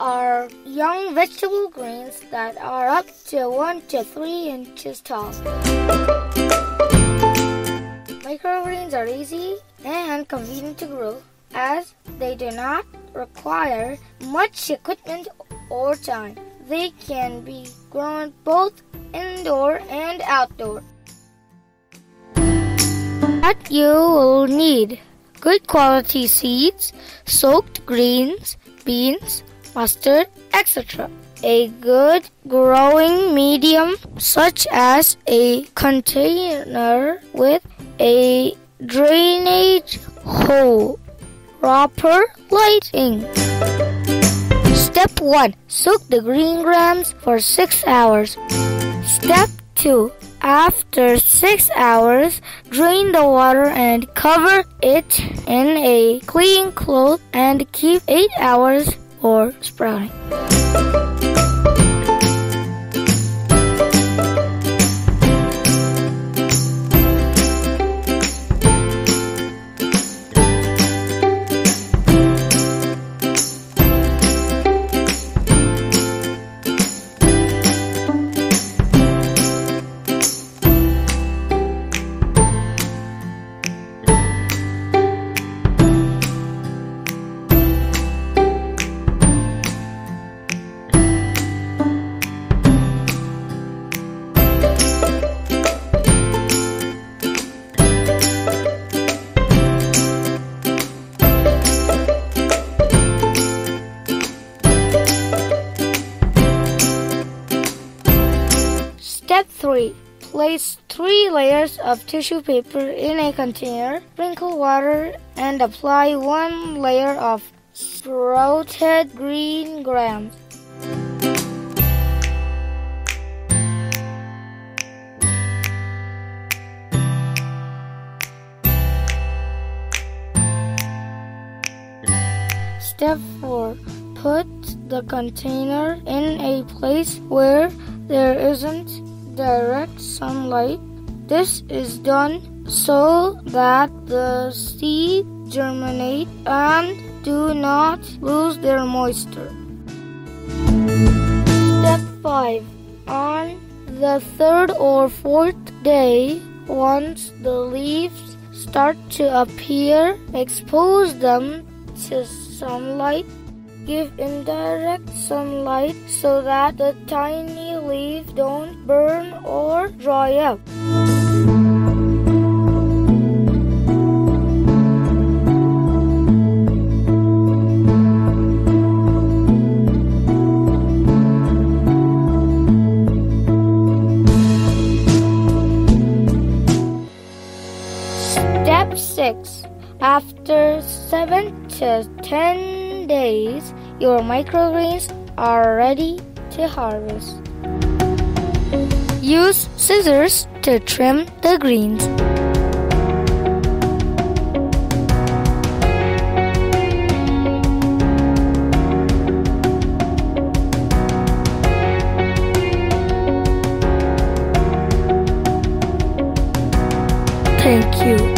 are young vegetable greens that are up to 1 to 3 inches tall. Microgreens are easy and convenient to grow as they do not require much equipment or time. They can be grown both indoor and outdoor. What you will need good quality seeds, soaked greens, beans, mustard, etc. A good growing medium such as a container with a drainage hole. Proper lighting. Step 1. Soak the green grams for 6 hours. Step 2. After 6 hours, drain the water and cover it in a clean cloth and keep 8 hours for sprouting. 3. Place 3 layers of tissue paper in a container, sprinkle water, and apply 1 layer of sprouted green grams. Step 4. Put the container in a place where there isn't direct sunlight. This is done so that the seeds germinate and do not lose their moisture. Step 5. On the third or fourth day, once the leaves start to appear, expose them to sunlight. Give indirect sunlight so that the tiny leaves don't burn or dry up. Step 6. After 7 to 10 days, your microgreens are ready to harvest. Use scissors to trim the greens. Thank you.